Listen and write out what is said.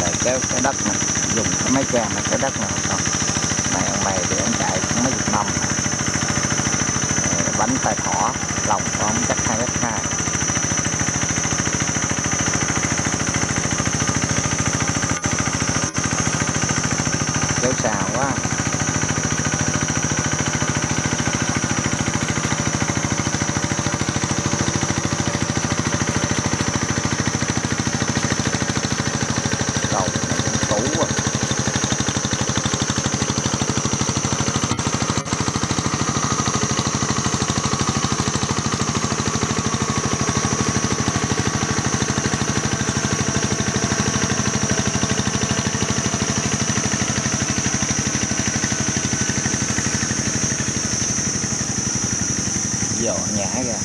là cái cái đất này dùng cái máy trang mà cái đất này không mày ông mày thì ông chạy cũng mấy chục năm ờ, bánh tay thỏ, lòng con chắc hai đất hai. Kéo xào quá cầu này cũng cũ quá dọn nhả ra.